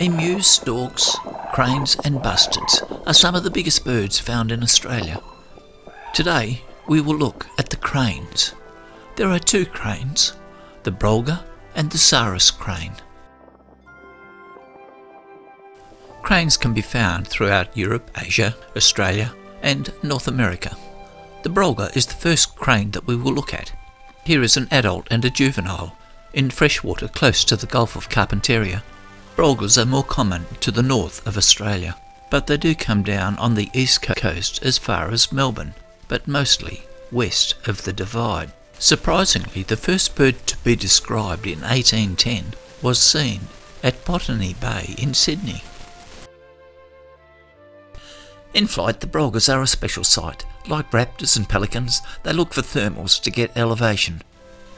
Emus, storks, cranes, and bustards are some of the biggest birds found in Australia. Today, we will look at the cranes. There are two cranes, the Brolga and the Sarus crane. Cranes can be found throughout Europe, Asia, Australia, and North America. The Brolga is the first crane that we will look at. Here is an adult and a juvenile in freshwater close to the Gulf of Carpentaria. Brolgas are more common to the north of Australia, but they do come down on the east coast as far as Melbourne, but mostly west of the Divide. Surprisingly, the first bird to be described in 1810 was seen at Botany Bay in Sydney. In flight, the Brolgas are a special sight. Like raptors and pelicans, they look for thermals to get elevation.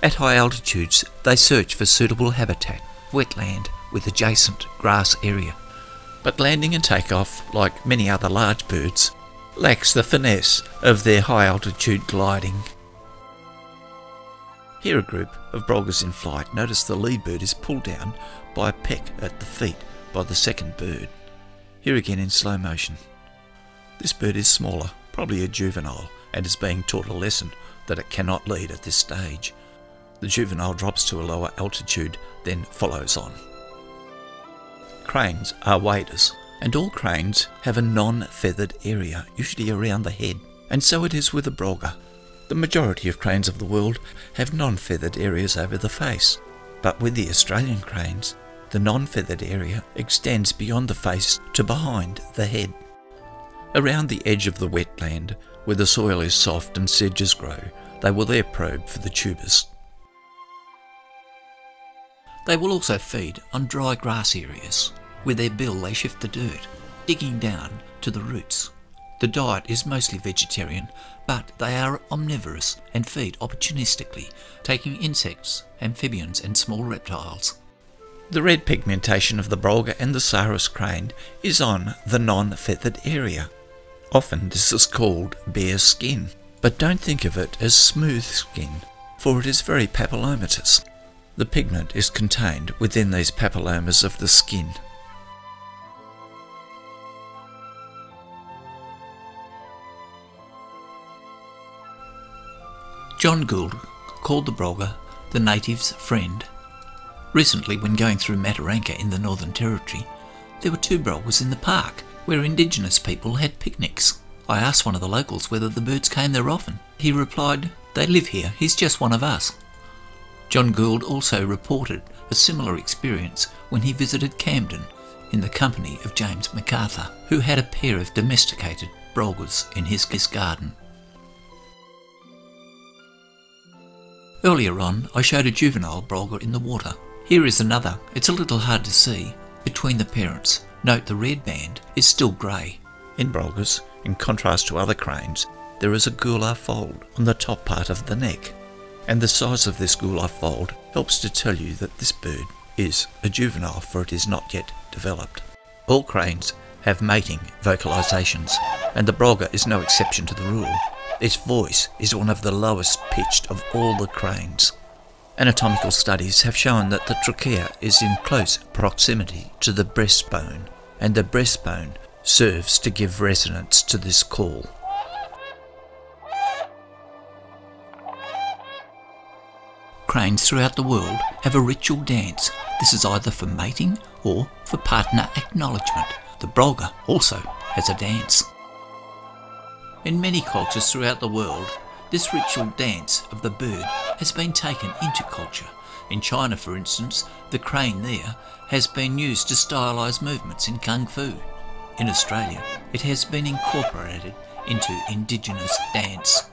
At high altitudes, they search for suitable habitat, wetland with adjacent grass area. But landing and takeoff, like many other large birds, lacks the finesse of their high altitude gliding. Here a group of Brolgas in flight notice the lead bird is pulled down by a peck at the feet by the second bird. Here again in slow motion. This bird is smaller, probably a juvenile, and is being taught a lesson that it cannot lead at this stage. The juvenile drops to a lower altitude, then follows on. Cranes are waders, and all cranes have a non-feathered area, usually around the head, and so it is with the Brolga. The majority of cranes of the world have non-feathered areas over the face, but with the Australian cranes, the non-feathered area extends beyond the face to behind the head. Around the edge of the wetland, where the soil is soft and sedges grow, they will there probe for the tubers. They will also feed on dry grass areas. With their bill they shift the dirt, digging down to the roots. The diet is mostly vegetarian, but they are omnivorous and feed opportunistically, taking insects, amphibians and small reptiles. The red pigmentation of the Brolga and the Sarus crane is on the non-feathered area. Often this is called bare skin, but don't think of it as smooth skin, for it is very papillomatous. The pigment is contained within these papillomas of the skin. John Gould called the Brolga the native's friend. Recently, when going through Mataranka in the Northern Territory, there were two Brolgas in the park where indigenous people had picnics. I asked one of the locals whether the birds came there often. He replied, They live here, he's just one of us. John Gould also reported a similar experience when he visited Camden in the company of James MacArthur, who had a pair of domesticated Brolgas in his garden. Earlier on, I showed a juvenile Brolga in the water. Here is another. It's a little hard to see. Between the parents, note the red band is still grey. In Brolgas, in contrast to other cranes, there is a gular fold on the top part of the neck and the size of this gular fold helps to tell you that this bird is a juvenile for it is not yet developed. All cranes have mating vocalizations, and the Brolga is no exception to the rule. Its voice is one of the lowest pitched of all the cranes. Anatomical studies have shown that the trachea is in close proximity to the breastbone, and the breastbone serves to give resonance to this call. Cranes throughout the world have a ritual dance. This is either for mating or for partner acknowledgement. The Brolga also has a dance. In many cultures throughout the world, this ritual dance of the bird has been taken into culture. In China, for instance, the crane there has been used to stylise movements in Kung Fu. In Australia, it has been incorporated into Indigenous dance.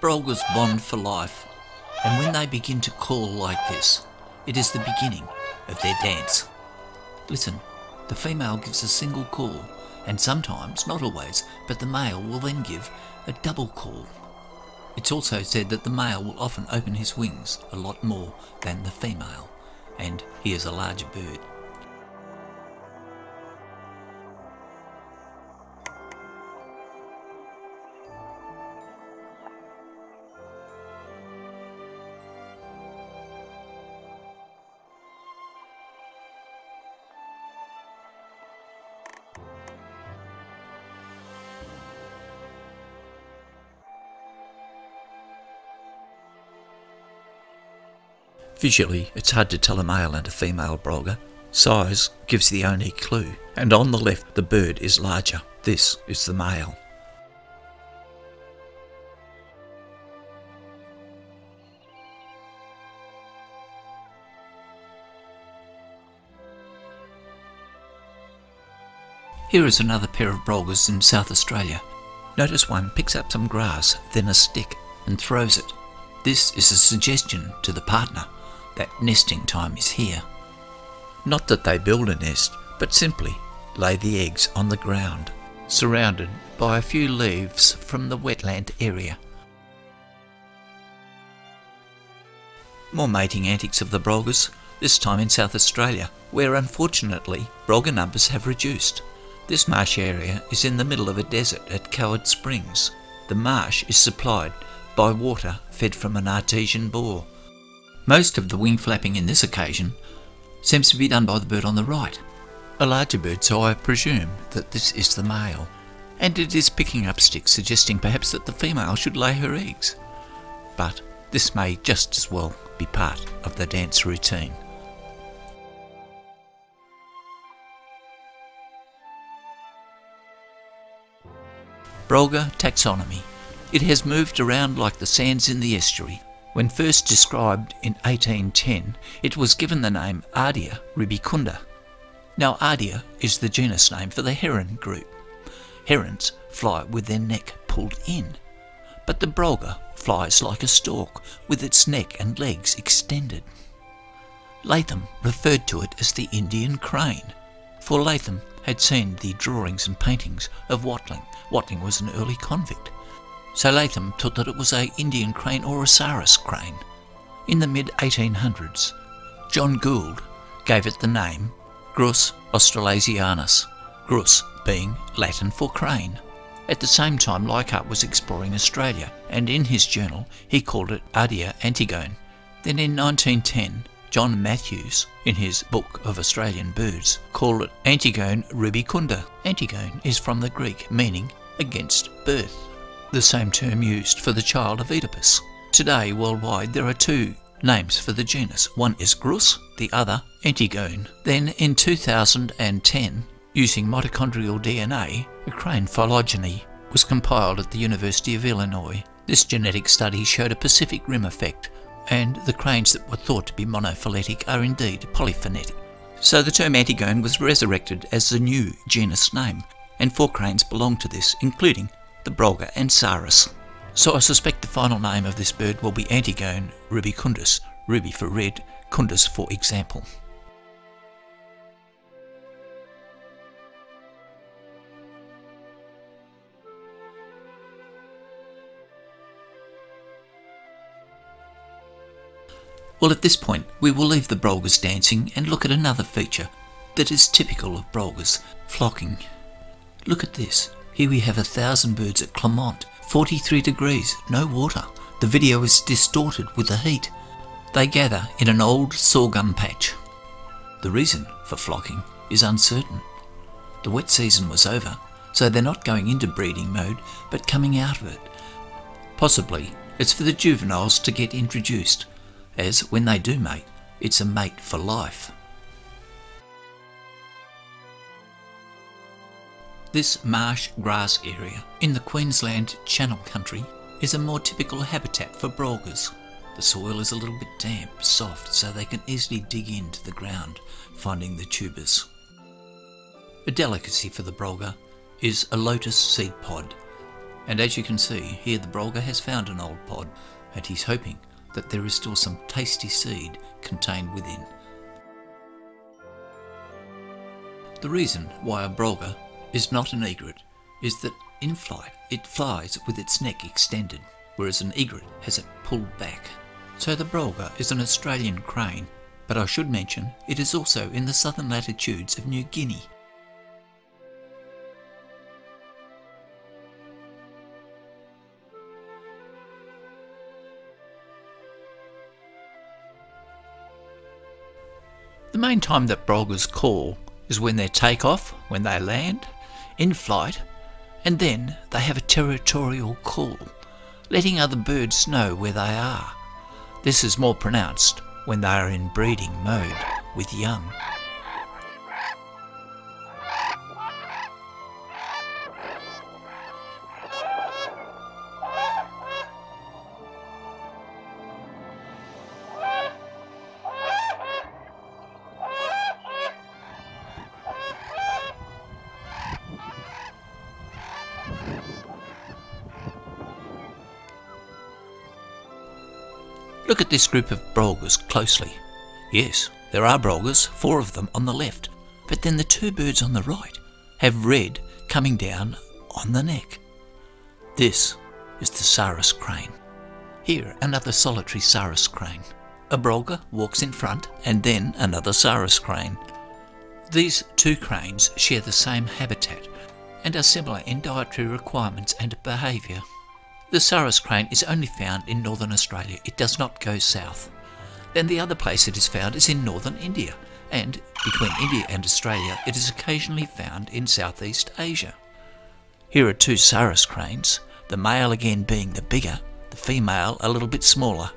Brolgas bond for life, and when they begin to call like this, it is the beginning of their dance. Listen, the female gives a single call, and sometimes, not always, but the male will then give a double call. It's also said that the male will often open his wings a lot more than the female, and he is a larger bird. Visually, it's hard to tell a male and a female brolga. Size gives the only clue, and on the left the bird is larger. This is the male. Here is another pair of brolgas in South Australia. Notice one picks up some grass, then a stick, and throws it. This is a suggestion to the partner that nesting time is here. Not that they build a nest, but simply lay the eggs on the ground, surrounded by a few leaves from the wetland area. More mating antics of the brolgas, this time in South Australia, where unfortunately brolga numbers have reduced. This marsh area is in the middle of a desert at Coward Springs. The marsh is supplied by water fed from an artesian bore. Most of the wing flapping in this occasion seems to be done by the bird on the right, a larger bird, so I presume that this is the male. And it is picking up sticks, suggesting perhaps that the female should lay her eggs. But this may just as well be part of the dance routine. Brolga taxonomy. It has moved around like the sands in the estuary. When first described in 1810, it was given the name Ardea rubicunda. Now Ardea is the genus name for the heron group. Herons fly with their neck pulled in, but the brolga flies like a stork with its neck and legs extended. Latham referred to it as the Indian crane, for Latham had seen the drawings and paintings of Watling. Watling was an early convict. So Latham thought that it was a Indian crane or a Sarus crane. In the mid 1800s, John Gould gave it the name Grus australasianus, grus being Latin for crane. At the same time, Leichhardt was exploring Australia, and in his journal he called it Ardea antigone. Then in 1910, John Matthews, in his Book of Australian Birds, called it Antigone rubicunda. Antigone is from the Greek meaning against birth, the same term used for the child of Oedipus. Today, worldwide, there are two names for the genus. One is Grus, the other Antigone. Then in 2010, using mitochondrial DNA, a crane phylogeny was compiled at the University of Illinois. This genetic study showed a Pacific Rim effect and the cranes that were thought to be monophyletic are indeed polyphyletic. So the term Antigone was resurrected as the new genus name, and four cranes belong to this, including the Brolga and Sarus. So I suspect the final name of this bird will be Antigone rubicundus, ruby for red, cundus for example. Well, at this point, we will leave the brolgas dancing and look at another feature that is typical of brolgas, flocking. Look at this. Here we have a thousand birds at Clermont, 43 degrees, no water. The video is distorted with the heat. They gather in an old sorghum patch. The reason for flocking is uncertain. The wet season was over, so they're not going into breeding mode, but coming out of it. Possibly it's for the juveniles to get introduced as when they do mate, it's a mate for life. This marsh grass area in the Queensland Channel Country is a more typical habitat for brolgas. The soil is a little bit damp, soft, so they can easily dig into the ground, finding the tubers. A delicacy for the brolga is a lotus seed pod, and as you can see, here the brolga has found an old pod, and he's hoping that there is still some tasty seed contained within. The reason why a brolga is not an egret is that in flight it flies with its neck extended, whereas an egret has it pulled back. So the brolga is an Australian crane, but I should mention it is also in the southern latitudes of New Guinea. The main time that brolgas call is when they take off, when they land, in flight, and then they have a territorial call, letting other birds know where they are. This is more pronounced when they are in breeding mode with young. Look at this group of brolgas closely. Yes, there are brolgas, four of them on the left, but then the two birds on the right have red coming down on the neck. This is the Sarus crane. Here, another solitary Sarus crane. A brolga walks in front, and then another Sarus crane. These two cranes share the same habitat and are similar in dietary requirements and behaviour. The Sarus crane is only found in northern Australia, it does not go south. Then the other place it is found is in northern India, and between India and Australia it is occasionally found in Southeast Asia. Here are two Sarus cranes, the male again being the bigger, the female a little bit smaller.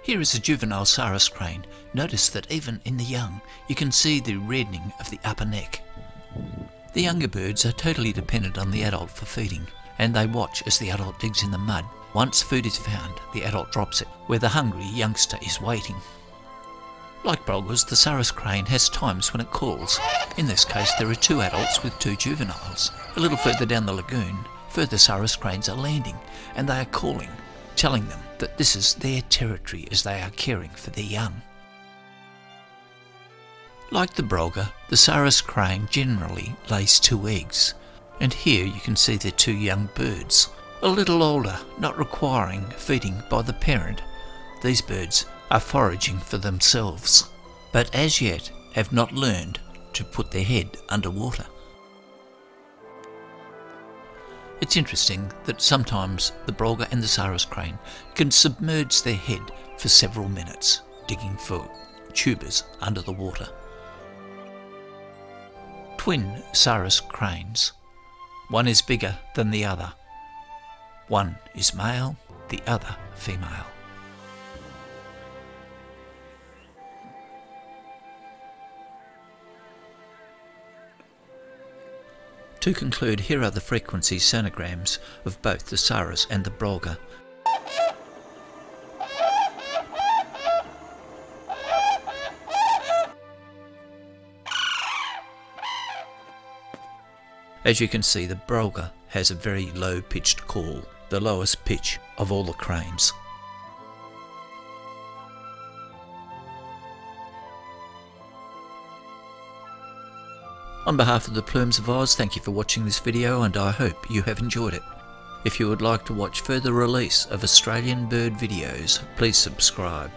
Here is a juvenile Sarus crane. Notice that even in the young you can see the reddening of the upper neck. The younger birds are totally dependent on the adult for feeding, and they watch as the adult digs in the mud. Once food is found, the adult drops it, where the hungry youngster is waiting. Like brolgas, the Sarus crane has times when it calls. In this case, there are two adults with two juveniles. A little further down the lagoon, further Sarus cranes are landing, and they are calling, telling them that this is their territory as they are caring for their young. Like the brolga, the Sarus crane generally lays two eggs, and here you can see the two young birds, a little older, not requiring feeding by the parent. These birds are foraging for themselves, but as yet have not learned to put their head under water. It's interesting that sometimes the brolga and the Sarus crane can submerge their head for several minutes, digging for tubers under the water twin Sarus cranes. One is bigger than the other. One is male, the other female. To conclude, here are the frequency sonograms of both the Sarus and the Brolga As you can see, the Brolga has a very low pitched call, the lowest pitch of all the cranes. On behalf of the Plumes of Oz, thank you for watching this video and I hope you have enjoyed it. If you would like to watch further release of Australian bird videos, please subscribe.